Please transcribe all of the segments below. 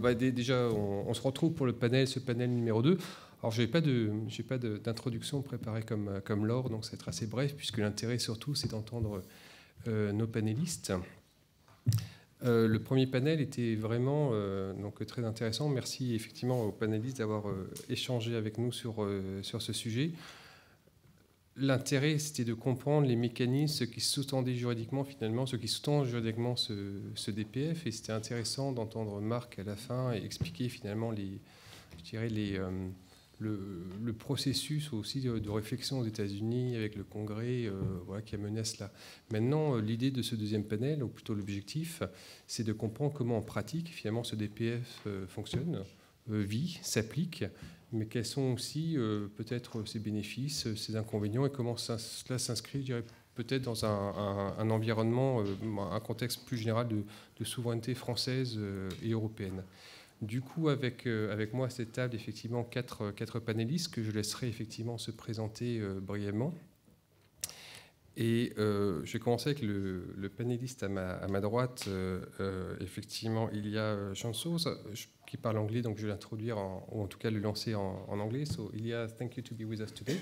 bah, déjà, on, se retrouve pour le panel, ce panel numéro 2. Alors, je n'ai pas d'introduction préparée comme, comme Laure, donc ça va être assez bref, puisque l'intérêt surtout, c'est d'entendre nos panélistes. le premier panel était vraiment donc, très intéressant. Merci effectivement aux panélistes d'avoir échangé avec nous sur, sur ce sujet. L'intérêt, c'était de comprendre les mécanismes, qui sous-tendait juridiquement, finalement, ce qui sous-tend juridiquement ce, DPF. Et c'était intéressant d'entendre Marc à la fin expliquer finalement les, je dirais les, euh, le, processus aussi de, réflexion aux États-Unis avec le Congrès euh, voilà, qui a mené à cela. Maintenant, euh, l'idée de ce deuxième panel, ou plutôt l'objectif, c'est de comprendre comment en pratique, finalement, ce DPF fonctionne, vit, s'applique mais quels sont aussi euh, peut-être ses bénéfices, ses inconvénients et comment cela s'inscrit, peut-être dans un, environnement, euh, un contexte plus général de, souveraineté française euh, et européenne. Du coup, avec, avec moi à cette table, effectivement, quatre, quatre panélistes que je laisserai effectivement se présenter brièvement. Et je vais commencer avec le, panéliste à ma, à ma droite. effectivement, il y a Jean Sauce qui parle anglais, donc je vais l'introduire, ou en tout cas le lancer en, en, anglais. So, Ilya, thank you to be with us today.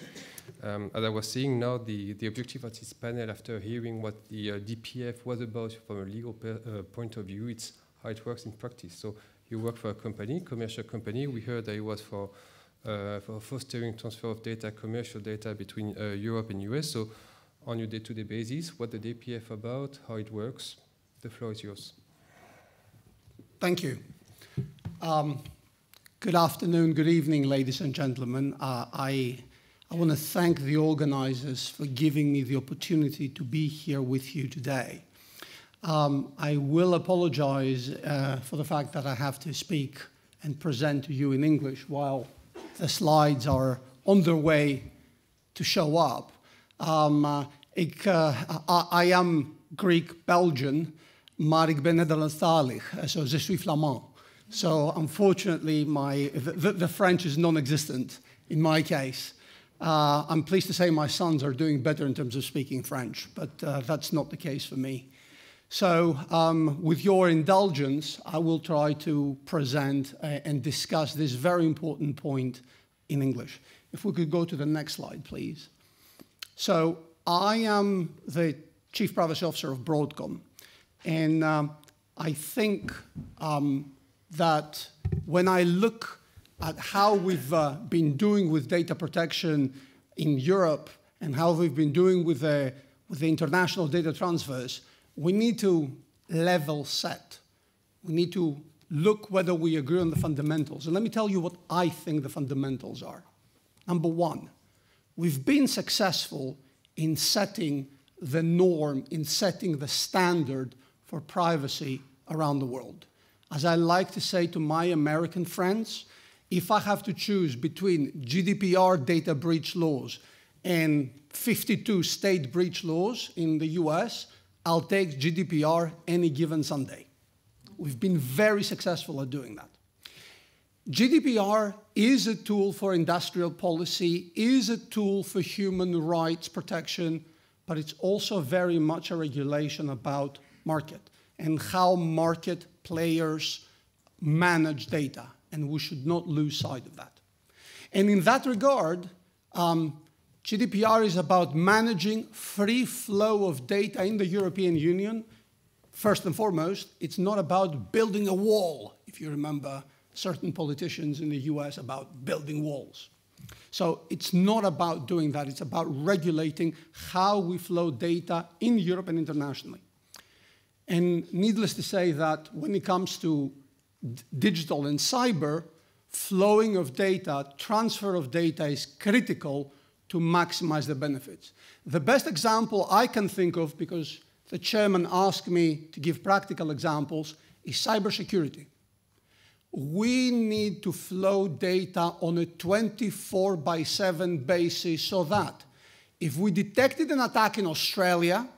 Um, as I was saying, now the, the objective of this panel, after hearing what the uh, DPF was about from a legal uh, point of view, it's how it works in practice. So you work for a company, commercial company. We heard that it was for, uh, for fostering transfer of data, commercial data between uh, Europe and US. So on your day-to-day -day basis, what the DPF about, how it works, the floor is yours. Thank you. Um, good afternoon, good evening, ladies and gentlemen. Uh, I, I want to thank the organizers for giving me the opportunity to be here with you today. Um, I will apologize uh, for the fact that I have to speak and present to you in English while the slides are on their way to show up. Um, uh, ik, uh, I, am Greek-Belgian, maar ik ben Nederlandstalig, so je suis flamand. So unfortunately, my, the, the French is non-existent in my case. Uh, I'm pleased to say my sons are doing better in terms of speaking French, but uh, that's not the case for me. So, um, with your indulgence, I will try to present uh, and discuss this very important point in English. If we could go to the next slide, please. So, I am the Chief Privacy Officer of Broadcom, and um, I think um, that when I look at how we've uh, been doing with data protection in Europe and how we've been doing with the, with the international data transfers, we need to level set. We need to look whether we agree on the fundamentals. And let me tell you what I think the fundamentals are. Number one, we've been successful in setting the norm, in setting the standard for privacy around the world. As I like to say to my American friends, if I have to choose between GDPR data breach laws and 52 state breach laws in the US, I'll take GDPR any given Sunday. We've been very successful at doing that. GDPR is a tool for industrial policy, is a tool for human rights protection, but it's also very much a regulation about market and how market players manage data, and we should not lose sight of that. And in that regard, um, GDPR is about managing free flow of data in the European Union. First and foremost, it's not about building a wall, if you remember certain politicians in the US about building walls. So it's not about doing that, it's about regulating how we flow data in Europe and internationally. And needless to say that when it comes to digital and cyber, flowing of data, transfer of data is critical to maximize the benefits. The best example I can think of, because the chairman asked me to give practical examples, is cybersecurity. We need to flow data on a 24 by 7 basis so that if we detected an attack in Australia,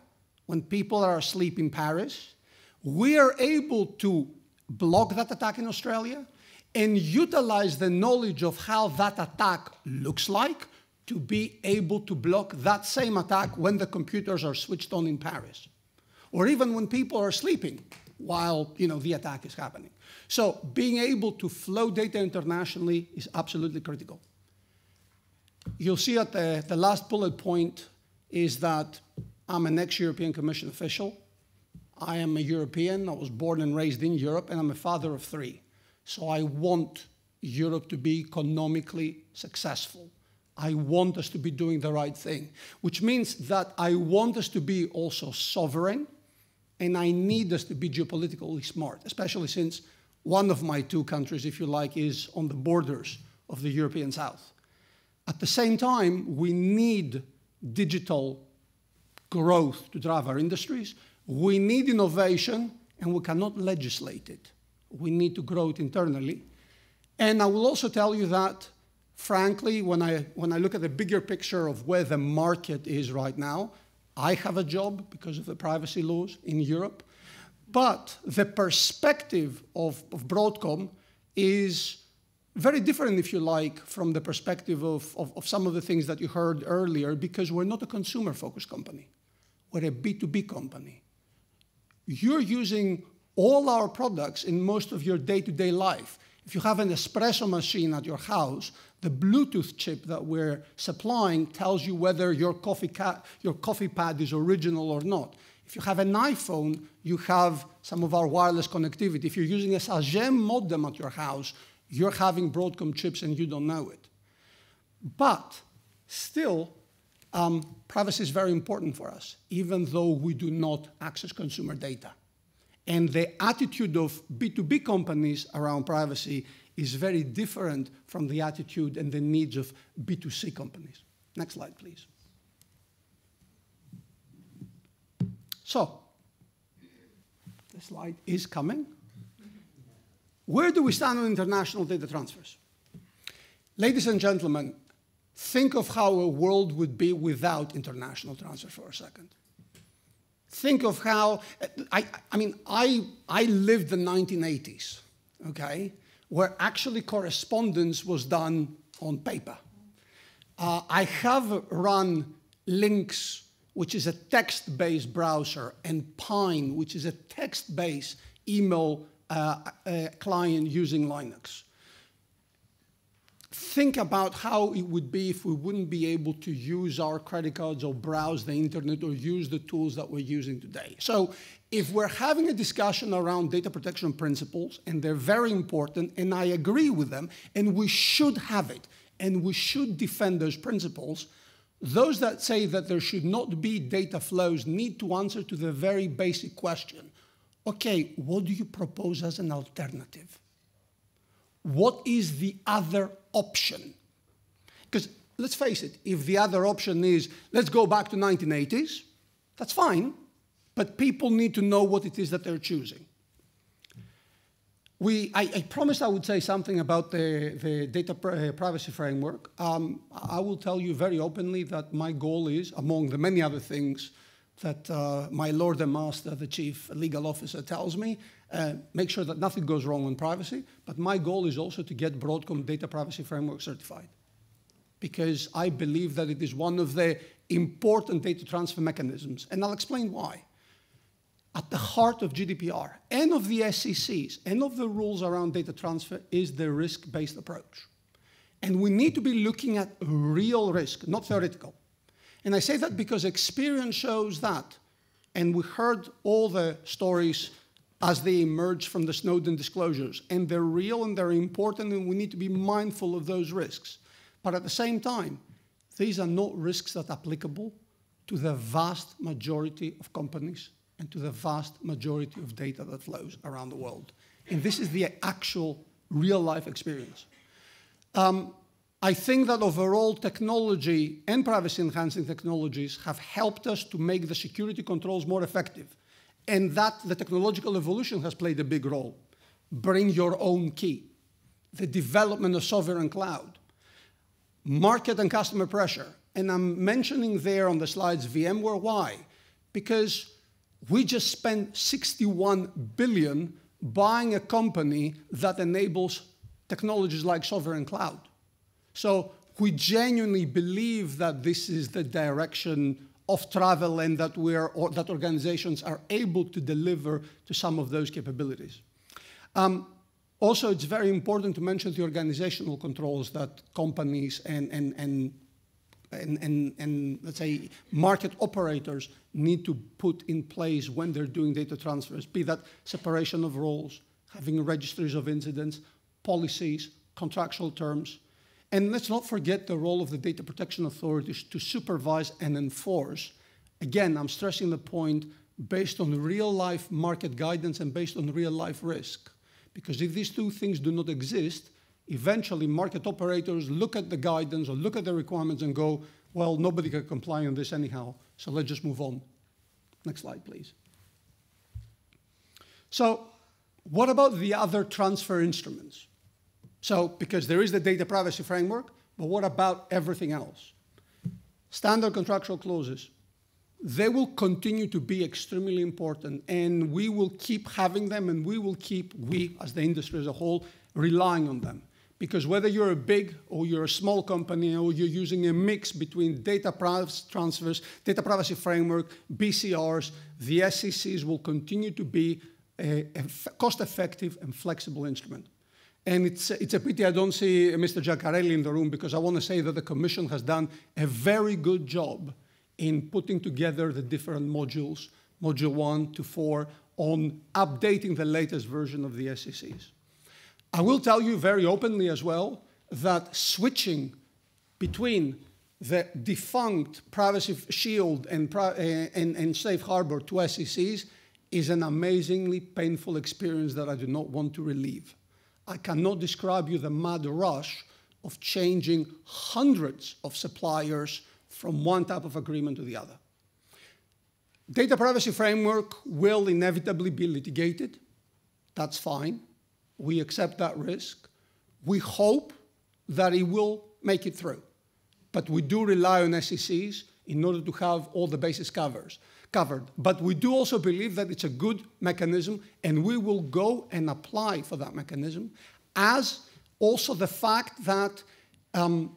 when people are asleep in Paris, we are able to block that attack in Australia and utilize the knowledge of how that attack looks like to be able to block that same attack when the computers are switched on in Paris. Or even when people are sleeping. while you know, the attack is happening. So being able to flow data internationally is absolutely critical. You'll see at the, the last bullet point is that I'm an ex-European Commission official. I am a European. I was born and raised in Europe, and I'm a father of three. So I want Europe to be economically successful. I want us to be doing the right thing, which means that I want us to be also sovereign, and I need us to be geopolitically smart, especially since one of my two countries, if you like, is on the borders of the European South. At the same time, we need digital growth to drive our industries. We need innovation, and we cannot legislate it. We need to grow it internally. And I will also tell you that, frankly, when I, when I look at the bigger picture of where the market is right now, I have a job because of the privacy laws in Europe. But the perspective of, of Broadcom is very different, if you like, from the perspective of, of, of some of the things that you heard earlier, because we're not a consumer focused company, we're a B2B company. You're using all our products in most of your day to day life. If you have an espresso machine at your house, the Bluetooth chip that we're supplying tells you whether your coffee, your coffee pad is original or not. If you have an iPhone, you have some of our wireless connectivity. If you're using a Sagem modem at your house, you're having Broadcom chips and you don't know it. But still, um, privacy is very important for us, even though we do not access consumer data. And the attitude of B2B companies around privacy is very different from the attitude and the needs of B2C companies. Next slide, please. So, the slide is coming. Where do we stand on international data transfers? Ladies and gentlemen, think of how a world would be without international transfer for a second. Think of how, I, I mean, I, I lived the 1980s, okay, where actually correspondence was done on paper. Uh, I have run Lynx, which is a text based browser, and Pine, which is a text based email uh, uh, client using Linux. Think about how it would be if we wouldn't be able to use our credit cards or browse the internet or use the tools that we're using today. So if we're having a discussion around data protection principles, and they're very important, and I agree with them, and we should have it, and we should defend those principles, those that say that there should not be data flows need to answer to the very basic question okay, what do you propose as an alternative? What is the other option? Because let's face it, if the other option is let's go back to 1980s, that's fine, but people need to know what it is that they're choosing. We, I, I promised I would say something about the, the data uh, privacy framework. Um, I will tell you very openly that my goal is, among the many other things, that uh, my Lord and Master, the Chief Legal Officer, tells me. Uh, make sure that nothing goes wrong on privacy. But my goal is also to get Broadcom Data Privacy Framework certified because I believe that it is one of the important data transfer mechanisms. And I'll explain why. At the heart of GDPR and of the SCCs and of the rules around data transfer is the risk based approach. And we need to be looking at real risk, not theoretical. And I say that because experience shows that. And we heard all the stories as they emerge from the Snowden disclosures. And they're real and they're important, and we need to be mindful of those risks. But at the same time, these are not risks that are applicable to the vast majority of companies and to the vast majority of data that flows around the world. And this is the actual real life experience. Um, I think that overall technology and privacy enhancing technologies have helped us to make the security controls more effective, and that the technological evolution has played a big role. Bring your own key, the development of sovereign cloud, market and customer pressure. And I'm mentioning there on the slides VMware. Why? Because we just spent 61 billion buying a company that enables technologies like sovereign cloud. So we genuinely believe that this is the direction of travel and that, we're, or that organizations are able to deliver to some of those capabilities. Um, also, it's very important to mention the organizational controls that companies and, and, and, and, and, and let's say market operators need to put in place when they're doing data transfers, be that separation of roles, having registries of incidents, policies, contractual terms. And let's not forget the role of the data protection authorities to supervise and enforce. Again, I'm stressing the point based on real life market guidance and based on real life risk. Because if these two things do not exist, eventually market operators look at the guidance or look at the requirements and go, well, nobody can comply on this anyhow, so let's just move on. Next slide, please. So what about the other transfer instruments? So, because there is the data privacy framework, but what about everything else? Standard contractual clauses, they will continue to be extremely important and we will keep having them and we will keep, we as the industry as a whole, relying on them. Because whether you're a big or you're a small company or you're using a mix between data privacy transfers, data privacy framework, BCRs, the SCCs will continue to be a, a cost-effective and flexible instrument. And it's, it's a pity I don't see Mr. Gencarelli in the room because I want to say that the Commission has done a very good job in putting together the different modules, module one to four, on updating the latest version of the SCCs. I will tell you very openly as well that switching between the defunct Privacy Shield and, uh, and, and Safe Harbor to SCCs is an amazingly painful experience that I do not want to relive. I cannot describe you the mad rush of changing hundreds of suppliers from one type of agreement to the other. Data privacy framework will inevitably be litigated. That's fine. We accept that risk. We hope that it will make it through. But we do rely on SCCs in order to have all the bases covers, covered. But we do also believe that it's a good mechanism, and we will go and apply for that mechanism, as also the fact that um,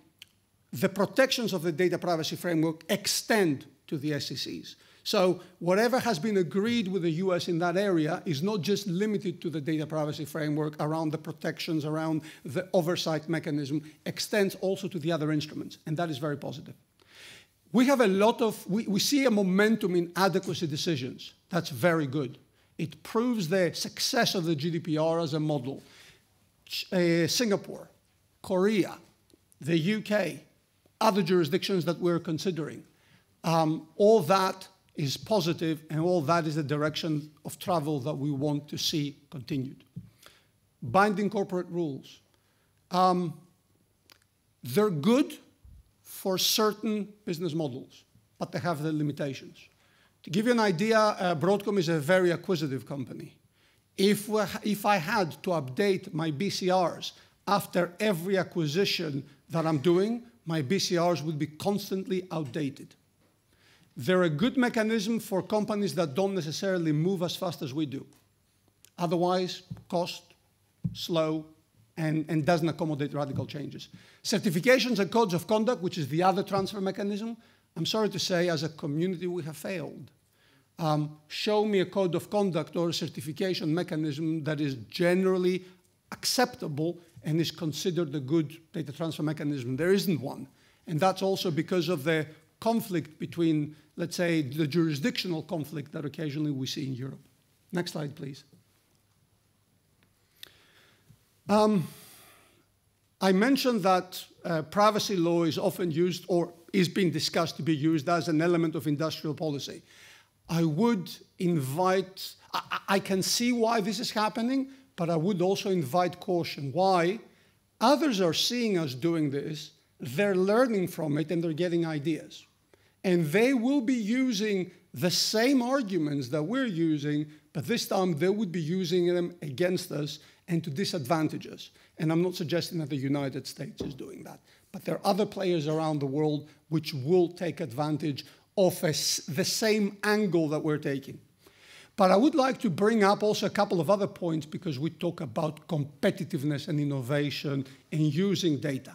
the protections of the data privacy framework extend to the SCCs. So whatever has been agreed with the US in that area is not just limited to the data privacy framework around the protections, around the oversight mechanism, extends also to the other instruments, and that is very positive. We have a lot of, we, we see a momentum in adequacy decisions. That's very good. It proves the success of the GDPR as a model. Uh, Singapore, Korea, the UK, other jurisdictions that we're considering. Um, all that is positive, and all that is the direction of travel that we want to see continued. Binding corporate rules. Um, they're good for certain business models, but they have their limitations. To give you an idea, uh, Broadcom is a very acquisitive company. If, if I had to update my BCRs after every acquisition that I'm doing, my BCRs would be constantly outdated. They're a good mechanism for companies that don't necessarily move as fast as we do. Otherwise, cost, slow, and, and doesn't accommodate radical changes. Certifications and codes of conduct, which is the other transfer mechanism, I'm sorry to say, as a community, we have failed. Um, show me a code of conduct or a certification mechanism that is generally acceptable and is considered a good data transfer mechanism. There isn't one. And that's also because of the conflict between, let's say, the jurisdictional conflict that occasionally we see in Europe. Next slide, please. Um, I mentioned that uh, privacy law is often used or is being discussed to be used as an element of industrial policy. I would invite, I, I can see why this is happening, but I would also invite caution. Why? Others are seeing us doing this, they're learning from it, and they're getting ideas. And they will be using the same arguments that we're using, but this time they would be using them against us and to disadvantage us. And I'm not suggesting that the United States is doing that, but there are other players around the world which will take advantage of a, the same angle that we're taking. But I would like to bring up also a couple of other points because we talk about competitiveness and innovation and using data.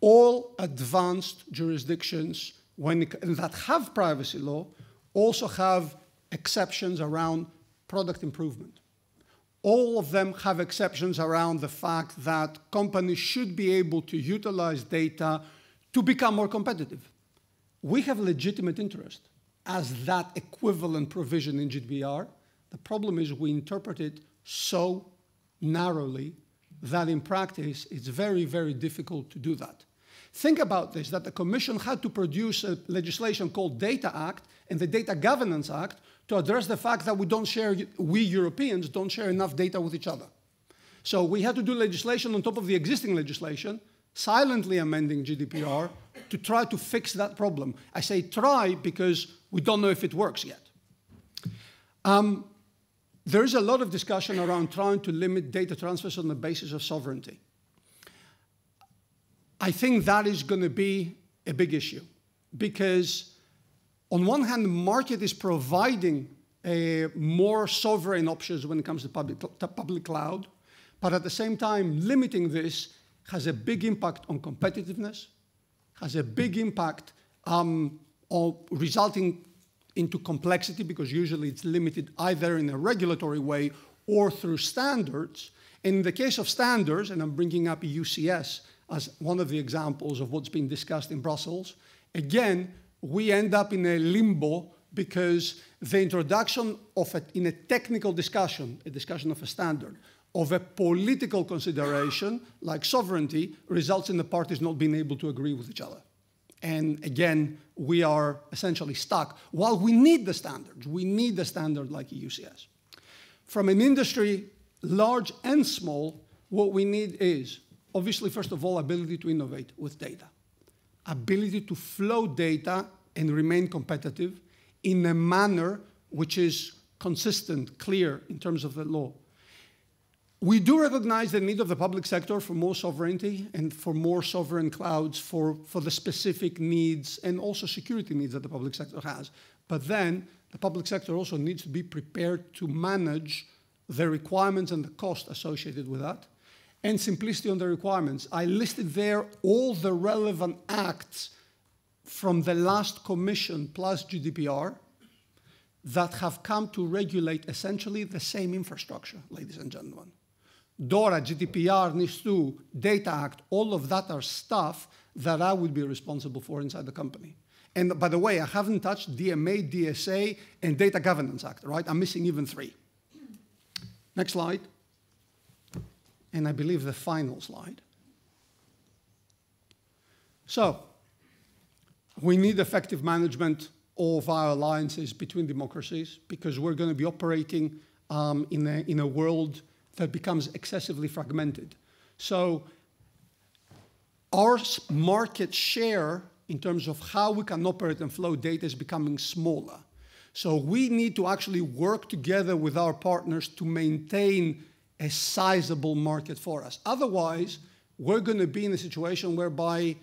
All advanced jurisdictions when that have privacy law also have exceptions around product improvement. All of them have exceptions around the fact that companies should be able to utilize data to become more competitive. We have legitimate interest as that equivalent provision in GDPR. The problem is we interpret it so narrowly that in practice it's very, very difficult to do that. Think about this, that the Commission had to produce a legislation called Data Act and the Data Governance Act to address the fact that we don't share, we Europeans don't share enough data with each other. So we had to do legislation on top of the existing legislation, silently amending GDPR to try to fix that problem. I say try because we don't know if it works yet. Um, there is a lot of discussion around trying to limit data transfers on the basis of sovereignty. I think that is going to be a big issue because, on one hand, the market is providing a more sovereign options when it comes to public, to public cloud, but at the same time, limiting this has a big impact on competitiveness, has a big impact um, on resulting into complexity because usually it's limited either in a regulatory way or through standards. In the case of standards, and I'm bringing up EUCS as one of the examples of what's been discussed in Brussels, again, we end up in a limbo because the introduction of it in a technical discussion, a discussion of a standard, of a political consideration like sovereignty results in the parties not being able to agree with each other. And again, we are essentially stuck. While we need the standards, we need the standard like EUCS. From an industry, large and small, what we need is, obviously, first of all, ability to innovate with data, ability to flow data and remain competitive in a manner which is consistent, clear in terms of the law, we do recognize the need of the public sector for more sovereignty and for more sovereign clouds for, for the specific needs and also security needs that the public sector has. But then the public sector also needs to be prepared to manage the requirements and the cost associated with that. And simplicity on the requirements. I listed there all the relevant acts from the last commission plus GDPR that have come to regulate essentially the same infrastructure, ladies and gentlemen. DORA, GDPR, NIS2, Data Act, all of that are stuff that I would be responsible for inside the company. And by the way, I haven't touched DMA, DSA, and Data Governance Act, right? I'm missing even three. Next slide. And I believe the final slide. So, we need effective management of our alliances between democracies because we're going to be operating um, in, a, in a world that becomes excessively fragmented. So our market share in terms of how we can operate and flow data is becoming smaller. So we need to actually work together with our partners to maintain a sizable market for us. Otherwise, we're going to be in a situation whereby,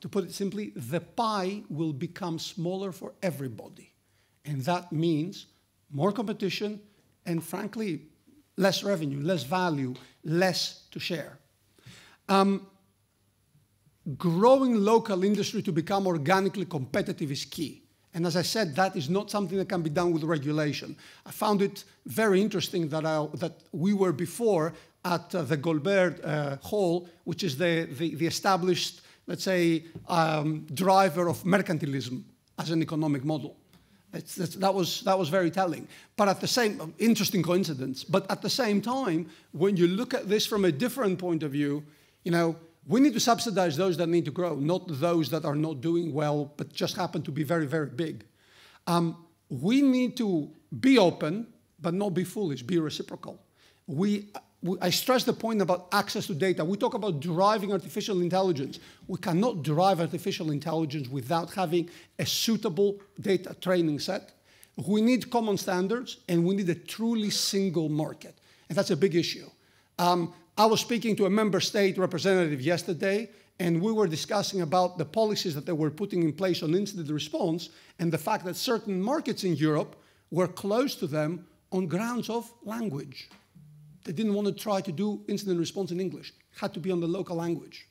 to put it simply, the pie will become smaller for everybody. And that means more competition and, frankly, less revenue, less value, less to share. Um, growing local industry to become organically competitive is key. And as I said, that is not something that can be done with regulation. I found it very interesting that, I, that we were before at uh, the Colbert uh, Hall, which is the, the, the established, let's say, um, driver of mercantilism as an economic model. It's, it's, that, was, that was very telling. But at the same, interesting coincidence, but at the same time, when you look at this from a different point of view, you know, we need to subsidize those that need to grow, not those that are not doing well, but just happen to be very, very big. Um, we need to be open, but not be foolish, be reciprocal. We I stress the point about access to data. We talk about driving artificial intelligence. We cannot drive artificial intelligence without having a suitable data training set. We need common standards, and we need a truly single market. And that's a big issue. Um, I was speaking to a member state representative yesterday, and we were discussing about the policies that they were putting in place on incident response and the fact that certain markets in Europe were closed to them on grounds of language. They didn't want to try to do incident response in English. It had to be on the local language.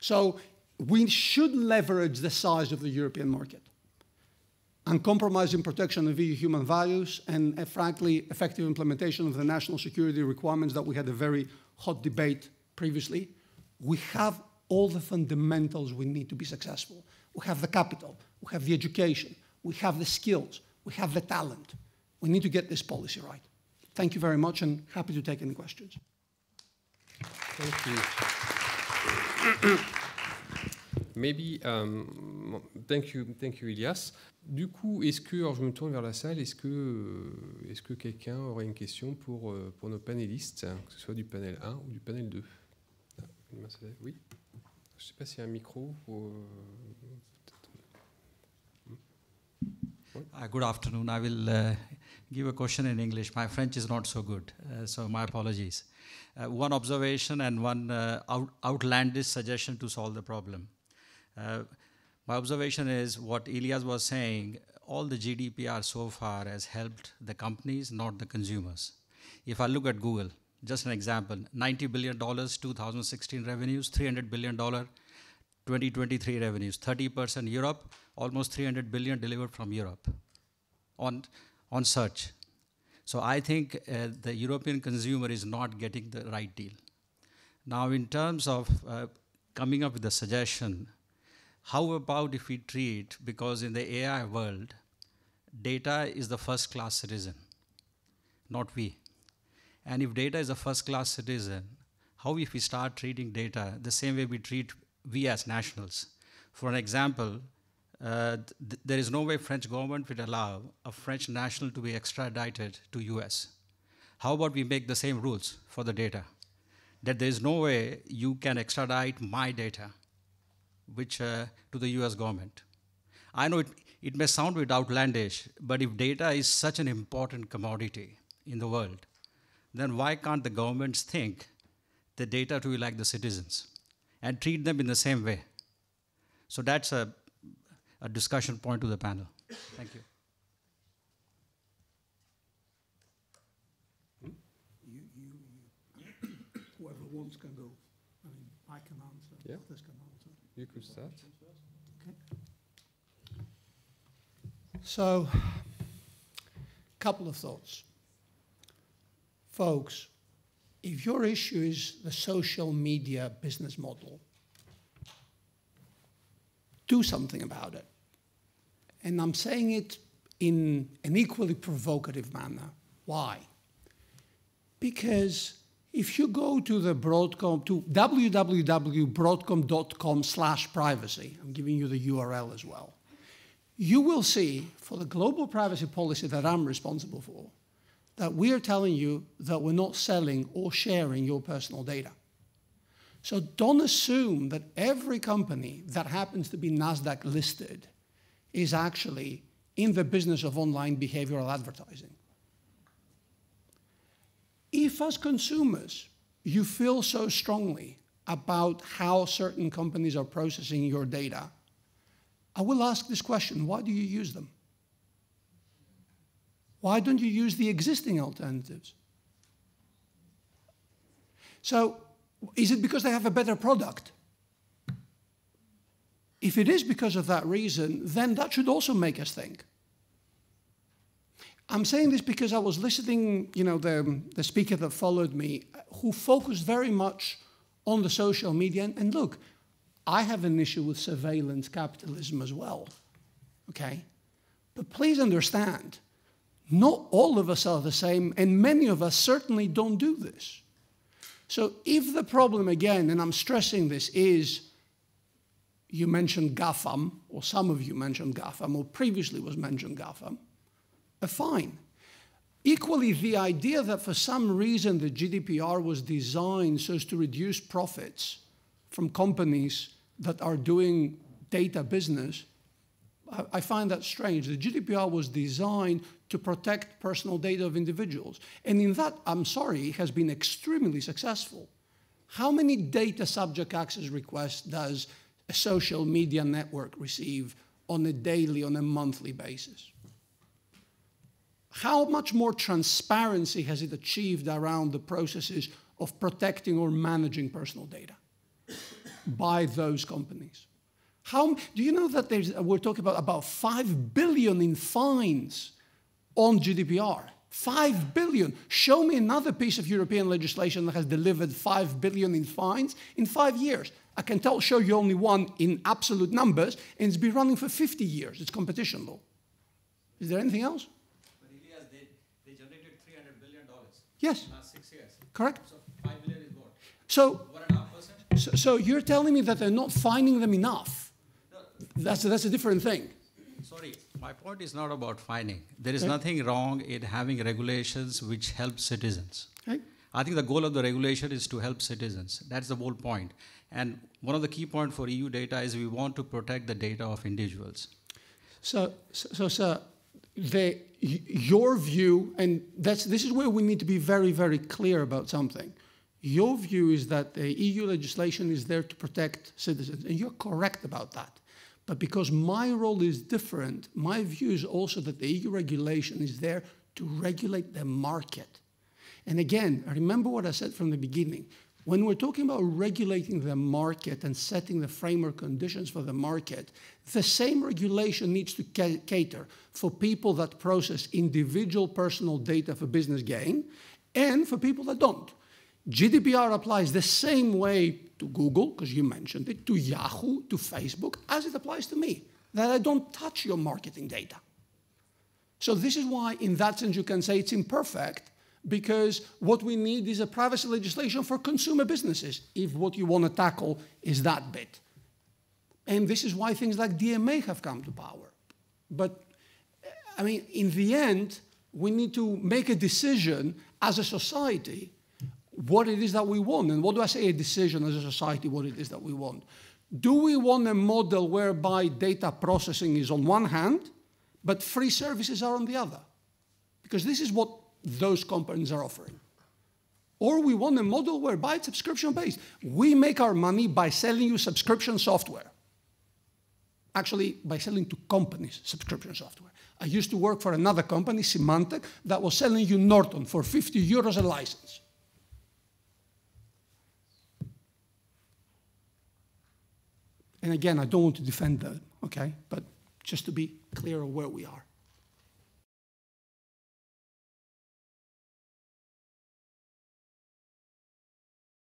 So we should leverage the size of the European market. Uncompromising protection of EU human values and, uh, frankly, effective implementation of the national security requirements that we had a very hot debate previously. We have all the fundamentals we need to be successful. We have the capital, we have the education, we have the skills, we have the talent. We need to get this policy right. Thank you very much and happy to take any questions. Thank you. Maybe, um, thank you, thank you, Elias. Du coup, est-ce que, alors je me tourne vers la salle, est-ce que, euh, est-ce que quelqu'un aurait une question pour, euh, pour nos panélistes, que ce soit du panel 1 ou du panel 2 ah, Oui Je ne sais pas s'il y a un micro. Ou, Uh, good afternoon. I will uh, give a question in English. My French is not so good, uh, so my apologies. Uh, one observation and one uh, out outlandish suggestion to solve the problem. Uh, my observation is what Ilias was saying, all the GDPR so far has helped the companies, not the consumers. If I look at Google, just an example, $90 billion 2016 revenues, $300 billion 2023 revenues, 30% Europe, almost 300 billion delivered from Europe on, on search. So I think uh, the European consumer is not getting the right deal. Now, in terms of uh, coming up with a suggestion, how about if we treat, because in the AI world, data is the first class citizen, not we. And if data is a first class citizen, how if we start treating data the same way we treat we as nationals? For an example, uh, th there is no way French government would allow a French national to be extradited to US. How about we make the same rules for the data? That there is no way you can extradite my data which, uh, to the US government. I know it, it may sound a bit outlandish, but if data is such an important commodity in the world, then why can't the governments think the data to be like the citizens and treat them in the same way? So that's a a discussion point to the panel. Thank you. You, you, you, whoever wants can go. I mean, I can answer. Yeah. You could start. Okay. So, couple of thoughts. Folks, if your issue is the social media business model, do something about it. And I'm saying it in an equally provocative manner. Why? Because if you go to the Broadcom, to www.broadcom.com slash privacy, I'm giving you the URL as well, you will see for the global privacy policy that I'm responsible for, that we are telling you that we're not selling or sharing your personal data. So don't assume that every company that happens to be NASDAQ listed is actually in the business of online behavioral advertising. If, as consumers, you feel so strongly about how certain companies are processing your data, I will ask this question why do you use them? Why don't you use the existing alternatives? So, is it because they have a better product? If it is because of that reason, then that should also make us think. I'm saying this because I was listening, you know, the, the speaker that followed me, who focused very much on the social media. And, look, I have an issue with surveillance capitalism as well, okay? But please understand, not all of us are the same, and many of us certainly don't do this. So if the problem, again, and I'm stressing this, is you mentioned GAFAM, or some of you mentioned GAFAM, or previously was mentioned GAFAM, uh, fine. Equally, the idea that for some reason the GDPR was designed so as to reduce profits from companies that are doing data business, I, I find that strange. The GDPR was designed to protect personal data of individuals. And in that, I'm sorry, it has been extremely successful. How many data subject access requests does a social media network receive on a daily, on a monthly basis? How much more transparency has it achieved around the processes of protecting or managing personal data? by those companies. How, do you know that we're talking about about 5 billion in fines on GDPR? 5 billion. Show me another piece of European legislation that has delivered 5 billion in fines in five years. I can tell, show you only one in absolute numbers, and it's been running for 50 years. It's competition law. Is there anything else? But Ilias, they, they generated $300 billion Yes, last six years. correct. So 5 billion is what? So, 1.5%? so, so you're telling me that they're not finding them enough. That's, that's a different thing. Sorry, my point is not about finding. There is Okay. nothing wrong in having regulations which help citizens. Okay? I think the goal of the regulation is to help citizens. That's the whole point. And one of the key points for EU data is we want to protect the data of individuals. So, so, so sir, the, y- your view, and that's, this is where we need to be very, very clear about something. Your view is that the EU legislation is there to protect citizens, and you're correct about that. But because my role is different, my view is also that the EU regulation is there to regulate the market. And again, remember what I said from the beginning. When we're talking about regulating the market and setting the framework conditions for the market, the same regulation needs to cater for people that process individual personal data for business gain and for people that don't. GDPR applies the same way to Google, because you mentioned it, to Yahoo, to Facebook, as it applies to me, that I don't touch your marketing data. So this is why, in that sense, you can say it's imperfect, because what we need is a privacy legislation for consumer businesses, if what you want to tackle is that bit. And this is why things like DMA have come to power. But, I mean, in the end, we need to make a decision as a society what it is that we want. And what do I say a decision as a society, what it is that we want? Do we want a model whereby data processing is on one hand, but free services are on the other? Because this is what those companies are offering. Or we want a model whereby it's subscription based. We make our money by selling you subscription software. Actually, by selling to companies subscription software. I used to work for another company, Symantec, that was selling you Norton for 50 euros a license. And again, I don't want to defend them, okay? But just to be clear of where we are.